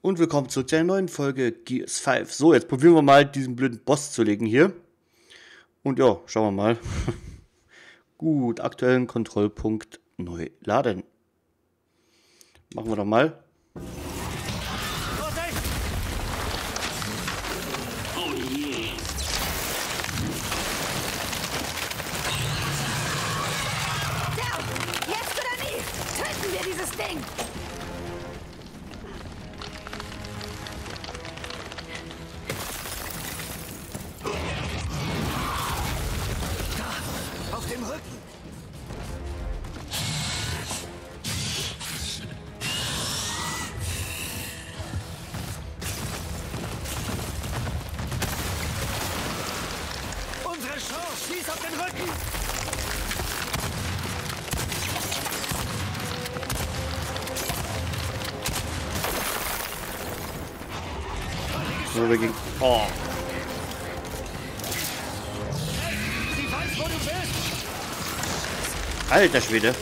Und willkommen zurück zu einer neuen Folge Gears 5. So, jetzt probieren wir mal, diesen blöden Boss zu legen hier. Und ja, schauen wir mal. Gut, aktuellen Kontrollpunkt neu laden. Machen wir doch mal. Schieß auf den Rücken. So, wir gehen. Oh, alter Schwede.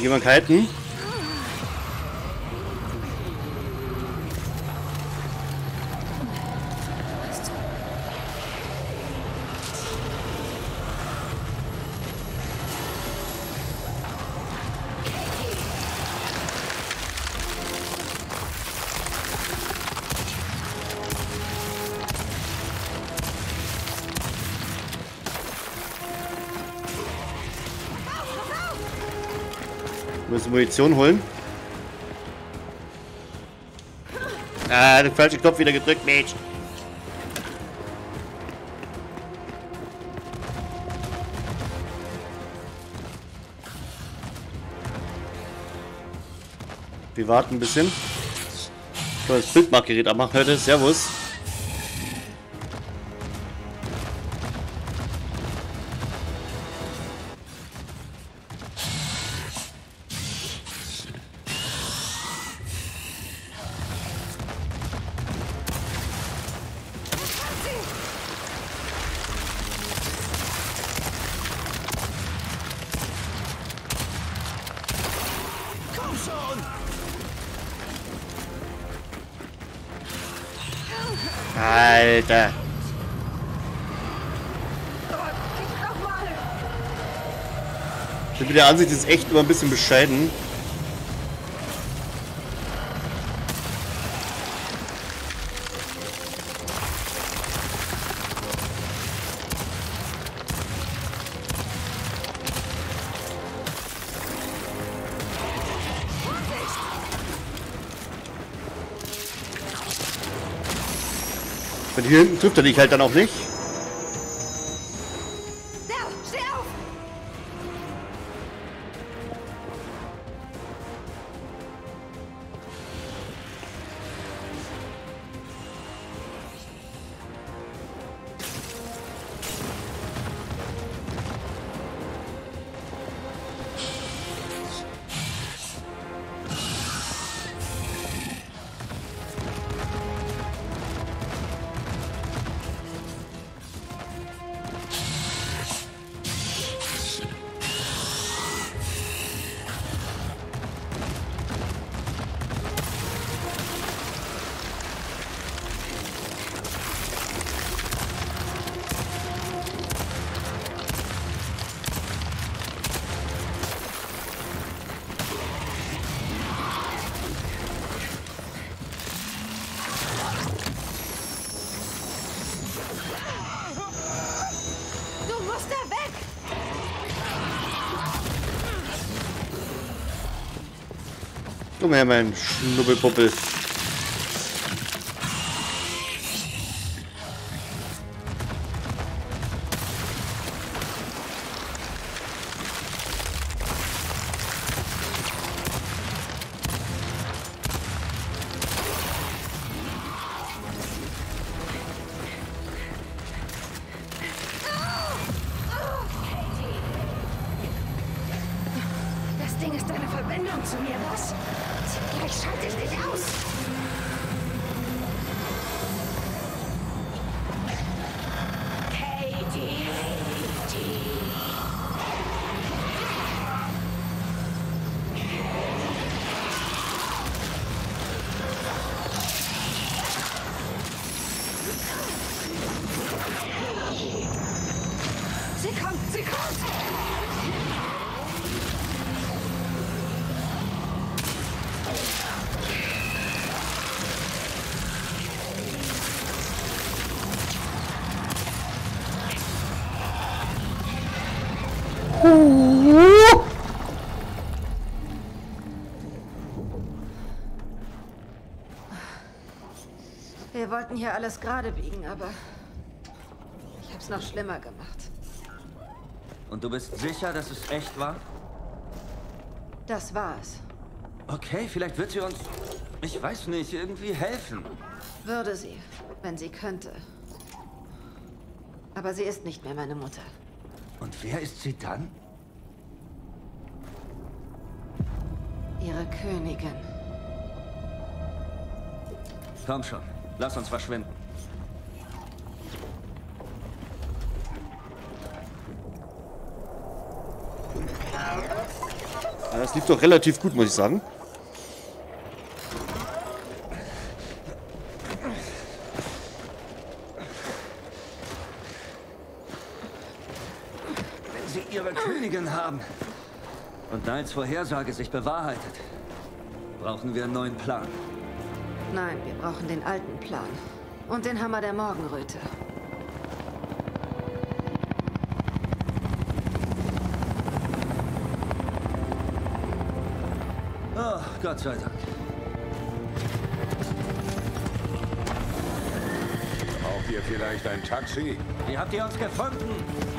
Jemand halten? Müssen Munition holen. Ah, den falschen Knopf wieder gedrückt, Mensch. Wir warten ein bisschen. Ich kann das Bildmarkgerät abmachen heute. Servus. Der Ansicht, ist echt immer ein bisschen bescheiden. Von hier hinten trifft er dich halt dann auch nicht. Komm her, mein Schnubbelpuppel. Wir wollten hier alles gerade biegen, aber ich hab's noch schlimmer gemacht. Und du bist sicher, dass es echt war? Das war es. Okay, vielleicht wird sie uns, ich weiß nicht, irgendwie helfen. Würde sie, wenn sie könnte. Aber sie ist nicht mehr meine Mutter. Und wer ist sie dann? Ihre Königin. Komm schon, lass uns verschwinden. Ja, das lief doch relativ gut, muss ich sagen. Wenn sie ihre Königin haben und Niles Vorhersage sich bewahrheitet, brauchen wir einen neuen Plan. Nein, wir brauchen den alten Plan. Und den Hammer der Morgenröte. Oh, Gott sei Dank. Braucht ihr vielleicht ein Taxi? Wie habt ihr uns gefunden?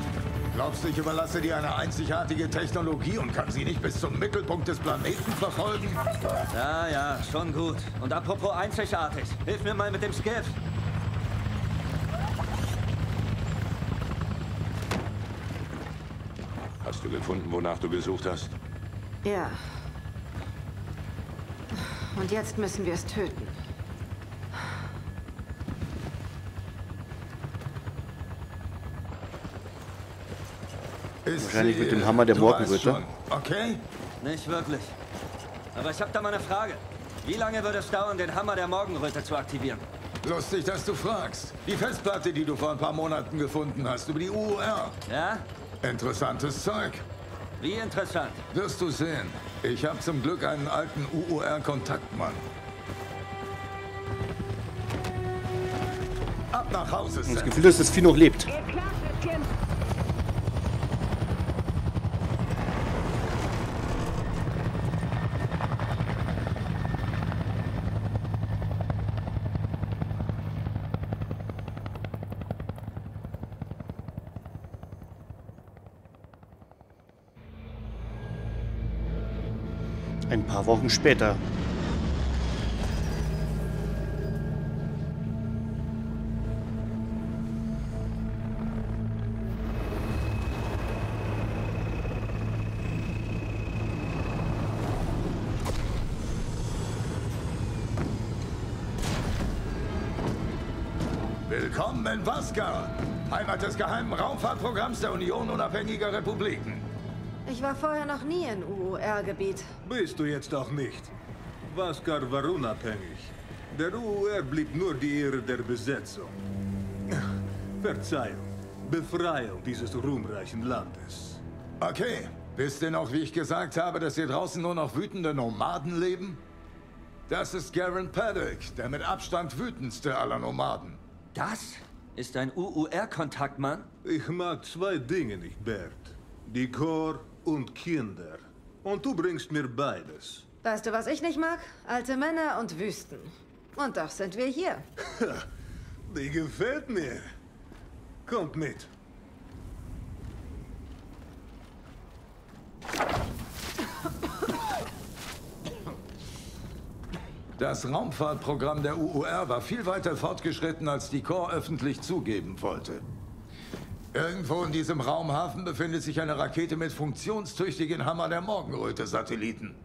Glaubst du, ich überlasse dir eine einzigartige Technologie und kann sie nicht bis zum Mittelpunkt des Planeten verfolgen? Ja, ja, schon gut. Und apropos einzigartig, hilf mir mal mit dem Skiff. Hast du gefunden, wonach du gesucht hast? Ja. Und jetzt müssen wir es töten. Ist Wahrscheinlich mit dem Hammer der Morgenröte. Okay? Nicht wirklich. Aber ich habe da mal eine Frage. Wie lange würde es dauern, den Hammer der Morgenröte zu aktivieren? Lustig, dass du fragst. Die Festplatte, die du vor ein paar Monaten gefunden hast, über die UUR. Ja? Interessantes Zeug. Wie interessant. Wirst du sehen. Ich habe zum Glück einen alten UUR-Kontaktmann. Ab nach Hause, Ich habe das Sam. Gefühl, dass das Vieh noch lebt. Klar, Würstchen. Ein paar Wochen später. Willkommen in Vaskar, Heimat des geheimen Raumfahrtprogramms der Union unabhängiger Republiken. Ich war vorher noch nie in UUR-Gebiet. Bist du jetzt auch nicht. Vaskar war unabhängig. Der UUR blieb nur die Ehre der Besetzung. Verzeihung. Befreiung dieses ruhmreichen Landes. Okay, wisst ihr noch, wie ich gesagt habe, dass hier draußen nur noch wütende Nomaden leben? Das ist Garen Paddock, der mit Abstand wütendste aller Nomaden. Das ist ein UUR-Kontaktmann? Ich mag zwei Dinge nicht, Bert. Die Chor und Kinder. Und du bringst mir beides. Weißt du, was ich nicht mag? Alte Männer und Wüsten. Und doch sind wir hier. Die gefällt mir. Kommt mit. Das Raumfahrtprogramm der UUR war viel weiter fortgeschritten, als die Corps öffentlich zugeben wollte. Irgendwo in diesem Raumhafen befindet sich eine Rakete mit funktionstüchtigen Hammer der Morgenröte-Satelliten.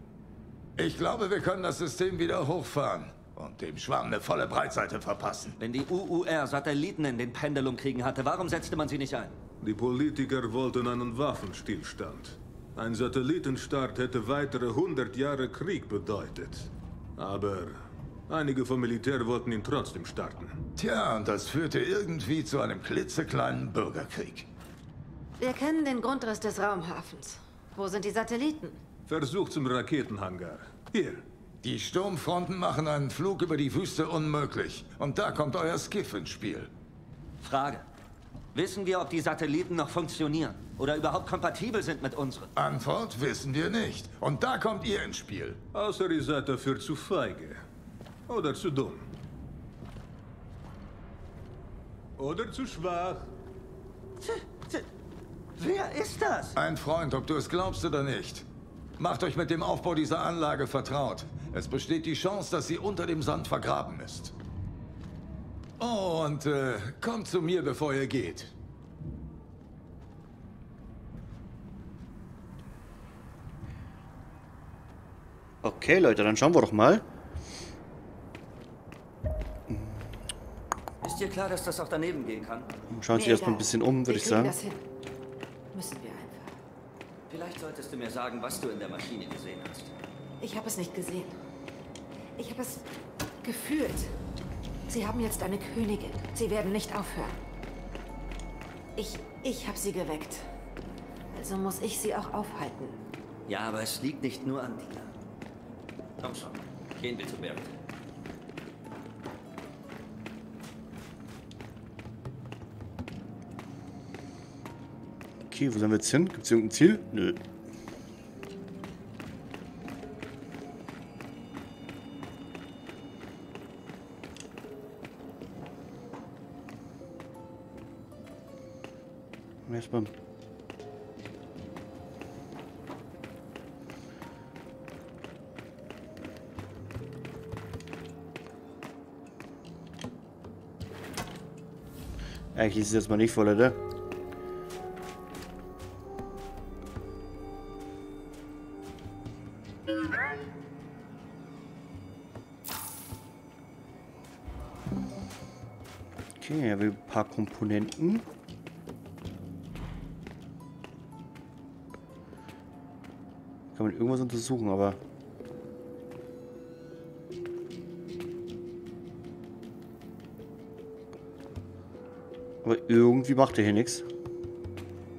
Ich glaube, wir können das System wieder hochfahren und dem Schwarm eine volle Breitseite verpassen. Wenn die UUR Satelliten in den Pendulumkriegen hatte, warum setzte man sie nicht ein? Die Politiker wollten einen Waffenstillstand. Ein Satellitenstart hätte weitere 100 Jahre Krieg bedeutet. Aber einige vom Militär wollten ihn trotzdem starten. Tja, und das führte irgendwie zu einem klitzekleinen Bürgerkrieg. Wir kennen den Grundriss des Raumhafens. Wo sind die Satelliten? Versuch zum Raketenhangar. Hier. Die Sturmfronten machen einen Flug über die Wüste unmöglich. Und da kommt euer Skiff ins Spiel. Frage. Wissen wir, ob die Satelliten noch funktionieren oder überhaupt kompatibel sind mit unseren? Antwort wissen wir nicht. Und da kommt ihr ins Spiel. Außer ihr seid dafür zu feige. Oder zu dumm. Oder zu schwach. Wer ist das? Ein Freund, ob du es glaubst oder nicht. Macht euch mit dem Aufbau dieser Anlage vertraut. Es besteht die Chance, dass sie unter dem Sand vergraben ist. Oh, und äh, kommt zu mir, bevor ihr geht. Okay, Leute, dann schauen wir doch mal. Dir klar, dass das auch daneben gehen kann? Schauen Sie Mir erstmal ein bisschen um, würde ich sagen. das hin. Müssen wir einfach. Vielleicht solltest du mir sagen, was du in der Maschine gesehen hast. Ich habe es nicht gesehen. Ich habe es gefühlt. Sie haben jetzt eine Königin. Sie werden nicht aufhören. Ich, ich habe sie geweckt. Also muss ich sie auch aufhalten. Ja, aber es liegt nicht nur an dir. Komm schon, gehen wir zu Barrett. Okay, wo sollen wir jetzt hin? Gibt es irgendein Ziel? Nö. Erstmal. Eigentlich ist es jetzt mal nicht voll, oder? Okay, er will ein paar Komponenten. Kann man irgendwas untersuchen, aber... Aber irgendwie macht er hier nichts.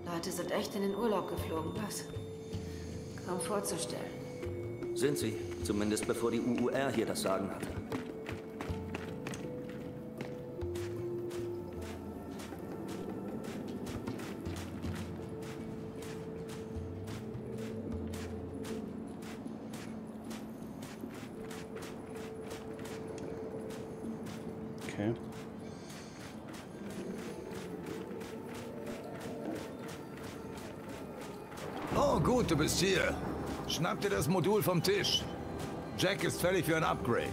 Leute sind echt in den Urlaub geflogen, was? Kaum vorzustellen. Sind sie, zumindest bevor die UUR hier das Sagen hatte. Okay. Oh, gut, du bist hier. Schnapp dir das Modul vom Tisch. Jack ist fällig für ein Upgrade.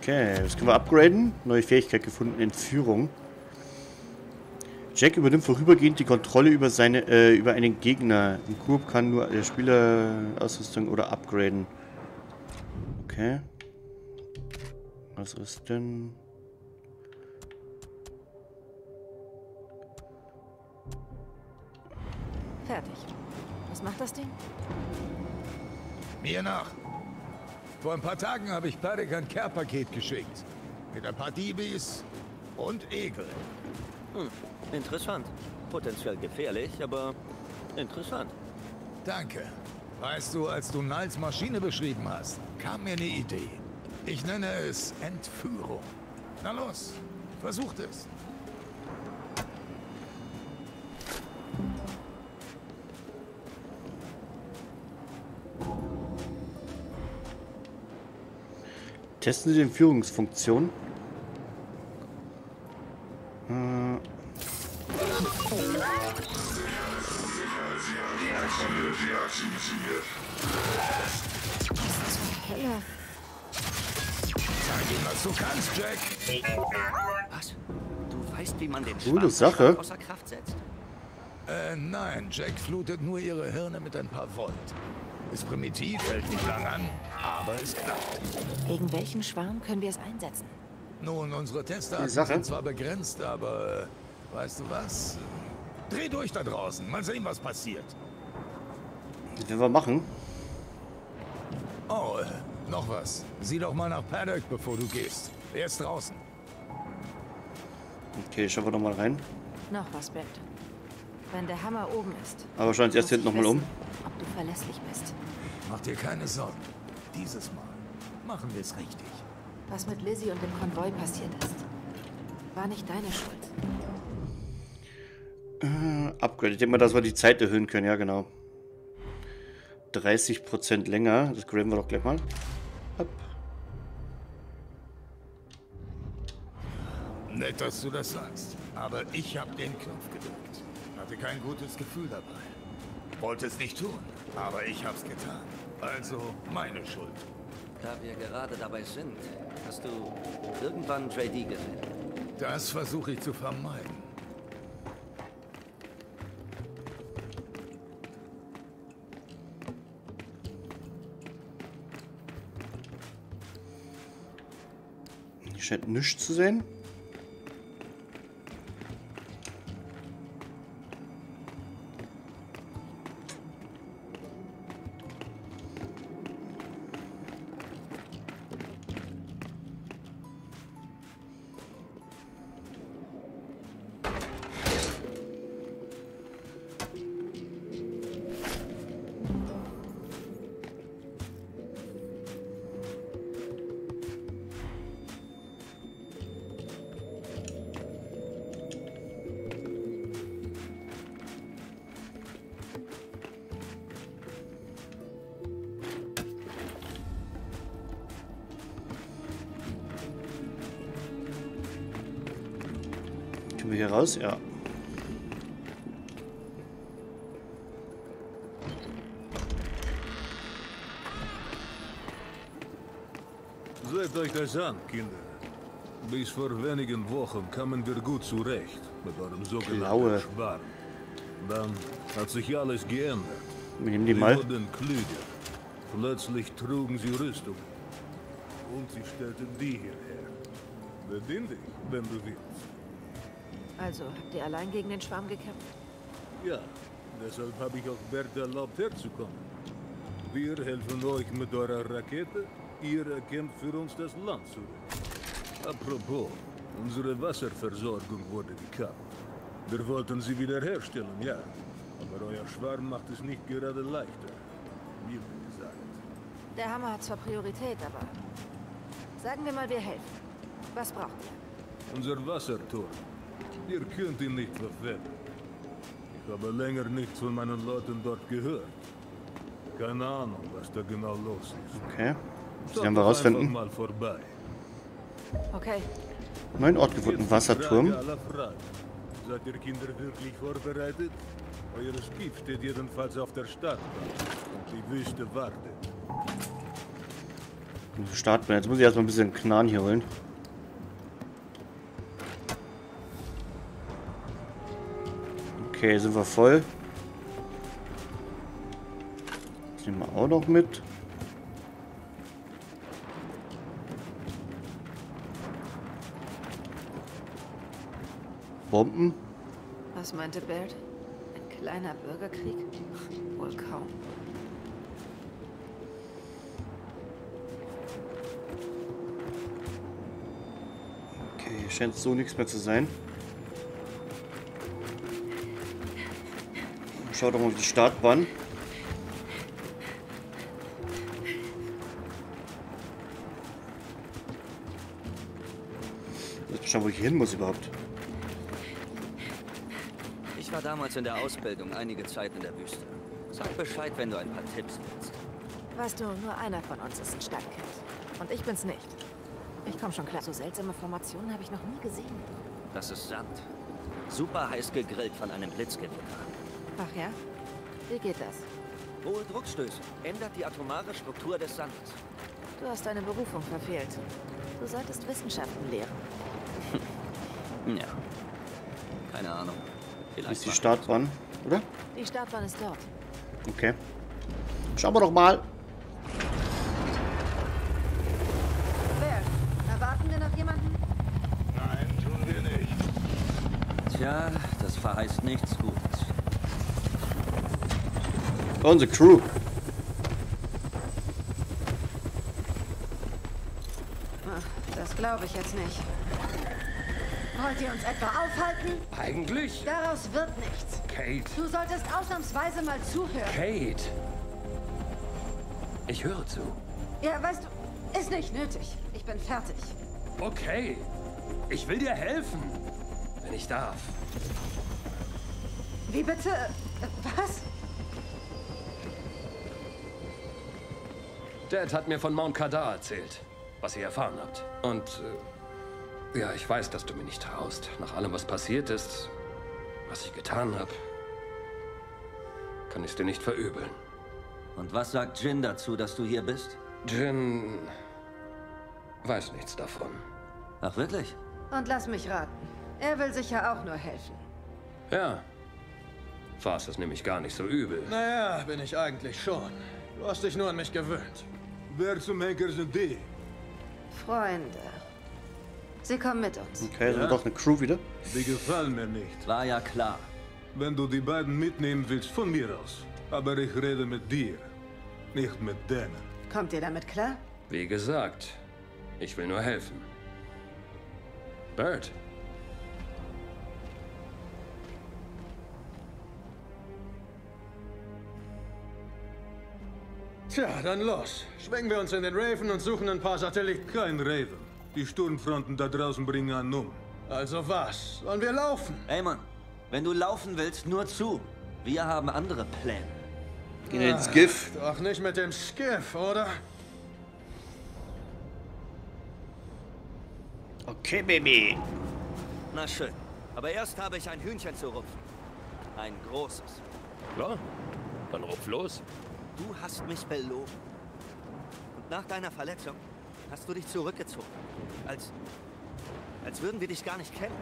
Okay, das können wir upgraden. Neue Fähigkeit gefunden, Entführung. Jack übernimmt vorübergehend die Kontrolle über seine äh, über einen Gegner. Im Coop kann nur der Spieler Ausrüstung oder upgraden. Okay. Was ist denn? Fertig. Was macht das Ding? Mir nach. Vor ein paar Tagen habe ich Paddock ein Care-Paket geschickt. Mit ein paar Diebis und Egel. Hm, interessant. Potenziell gefährlich, aber interessant. Danke. Weißt du, als du Niles Maschine beschrieben hast, kam mir eine Idee. Ich nenne es Entführung. Na los, versucht es. Testen Sie die Entführungsfunktion. Äh, Hölle. Zeig ihm, was du kannst, Jack. Was? Du weißt, wie man den Schwarmverstand Sache. außer Kraft setzt? Äh, nein, Jack flutet nur ihre Hirne mit ein paar Volt. Ist primitiv, hält nicht lang an, aber es klappt. Gegen welchen Schwarm können wir es einsetzen? Nun, unsere Sache. sind zwar begrenzt, aber äh, weißt du was? Dreh durch da draußen, mal sehen, was passiert. das werden wir machen. Oh, äh, noch was. Sieh doch mal nach Paddock, bevor du gehst. Er ist draußen. Okay, schauen wir noch mal rein. Noch was, Bert. Wenn der Hammer oben ist. Aber schauen wir uns erst hinten ich noch mal um. Ob du verlässlich bist. Mach dir keine Sorgen. Dieses Mal machen wir es richtig. Was mit Lizzie und dem Konvoi passiert ist. War nicht deine Schuld. Upgrade. Ich denke mal, dass wir die Zeit erhöhen können. Ja, genau. 30% länger. Das graden wir doch gleich mal. Up. Nett, dass du das sagst. Aber ich habe den Knopf gedrückt. Hatte kein gutes Gefühl dabei. Wollte es nicht tun, aber ich hab's getan. Also meine Schuld. Da wir gerade dabei sind, hast du irgendwann JD gesehen? Das versuche ich zu vermeiden. Scheint nichts zu sehen. Wir hier raus? Ja. Seht euch das an, Kinder. Bis vor wenigen Wochen kamen wir gut zurecht mit eurem sogenannten. Schwarm. Dann hat sich alles geändert. Wir nehmen die mal. wurden klüger. Plötzlich trugen sie Rüstung. Und sie stellten die hierher. Bedien dich, wenn du willst. Also, habt ihr allein gegen den Schwarm gekämpft? Ja, deshalb habe ich auch Bert erlaubt herzukommen. Wir helfen euch mit eurer Rakete, ihr erkämpft für uns das Land zurück. Apropos, unsere Wasserversorgung wurde gekappt. Wir wollten sie wiederherstellen, ja. Aber euer Schwarm macht es nicht gerade leichter. Mir gesagt. Der Hammer hat zwar Priorität, aber... Sagen wir mal, wir helfen. Was braucht ihr? Unser Wasserturm. Ihr könnt ihn nicht verwenden. Ich habe länger nichts von meinen Leuten dort gehört. Keine Ahnung, was da genau los ist. Okay. Das werden wir rausfinden. Okay, Neuen Ort gefunden. Wasserturm. Seid ihr Kinder wirklich vorbereitet? Euer Schiff steht jedenfalls auf der Stadtbahn. Und die Wüste wartet. Starten. Jetzt muss ich erstmal ein bisschen Knan hier holen. Okay, sind wir voll. Das nehmen wir auch noch mit. Bomben. was meinte Baird? Ein kleiner Bürgerkrieg? Wohl kaum. Okay, hier scheint so nichts mehr zu sein. Schau doch mal auf die Startbahn. Jetzt schauen, wo ich hin muss überhaupt. Ich war damals in der Ausbildung einige Zeit in der Wüste. Sag Bescheid, wenn du ein paar Tipps willst. Weißt du, nur einer von uns ist ein Stadtkind. Und ich bin's nicht. Ich komm schon klar. So seltsame Formationen habe ich noch nie gesehen. Das ist Sand. Super heiß gegrillt von einem Blitzgewitter. Ach ja? Wie geht das? Hohe Druckstöße ändert die atomare Struktur des Sandes. Du hast deine Berufung verfehlt. Du solltest Wissenschaften lehren. Ja. Keine Ahnung. Hier Vielleicht ist die Startbahn, oder? Die Startbahn ist dort. Okay. Schauen wir doch mal. Baird, erwarten wir noch jemanden? Nein, tun wir nicht. das. Tja, das verheißt nichts Gutes. Unsere Crew. Das glaube ich jetzt nicht. Wollt ihr uns etwa aufhalten? Eigentlich? Daraus wird nichts. Kate. Du solltest ausnahmsweise mal zuhören. Kate. Ich höre zu. Ja, weißt du, ist nicht nötig. Ich bin fertig. Okay. Ich will dir helfen, wenn ich darf. Wie bitte? Was? Dad hat mir von Mount Kadar erzählt, was ihr erfahren habt. Und äh, ja, ich weiß, dass du mir nicht traust. Nach allem, was passiert ist, was ich getan habe, kann ich es dir nicht verübeln. Und was sagt Jin dazu, dass du hier bist? Jin weiß nichts davon. Ach, wirklich? Und lass mich raten. Er will sicher auch nur helfen. Ja. War es nämlich gar nicht so übel. Naja, bin ich eigentlich schon. Du hast dich nur an mich gewöhnt. Wer zum Henker sind die? Freunde. Sie kommen mit uns. Okay, also doch eine Crew wieder. Die gefallen mir nicht. War ja klar. Wenn du die beiden mitnehmen willst, von mir aus. Aber ich rede mit dir, nicht mit denen. Kommt ihr damit klar? Wie gesagt, ich will nur helfen. Bert, Tja, dann los. Schwenken wir uns in den Raven und suchen ein paar Satelliten. Kein Raven. Die Sturmfronten da draußen bringen einen um. Also was? Sollen wir laufen? Ey, Mann, wenn du laufen willst, nur zu. Wir haben andere Pläne. Gehen ins GIF. Doch nicht mit dem Skiff, oder? Okay, Baby. Na schön. Aber erst habe ich ein Hühnchen zu rupfen. Ein großes. klar. Dann rupf los. Du hast mich belogen. Und nach deiner Verletzung hast du dich zurückgezogen. Als. als würden wir dich gar nicht kennen.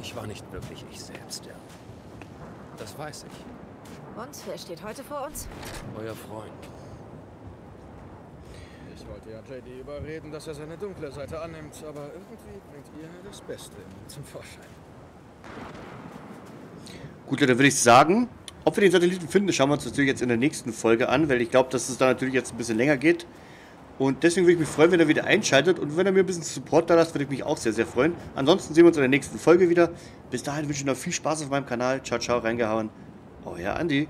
Ich war nicht wirklich ich selbst, ja. Das weiß ich. Und wer steht heute vor uns? Euer Freund. Ich wollte ja JD überreden, dass er seine dunkle Seite annimmt, aber irgendwie bringt ihr das Beste zum Vorschein. Gut, dann würde ich sagen, ob wir den Satelliten finden, schauen wir uns natürlich jetzt in der nächsten Folge an, weil ich glaube, dass es da natürlich jetzt ein bisschen länger geht. Und deswegen würde ich mich freuen, wenn ihr wieder einschaltet und wenn ihr mir ein bisschen Support da lasst, würde ich mich auch sehr, sehr freuen. Ansonsten sehen wir uns in der nächsten Folge wieder. Bis dahin wünsche ich noch viel Spaß auf meinem Kanal. Ciao, ciao, reingehauen. Euer Andi.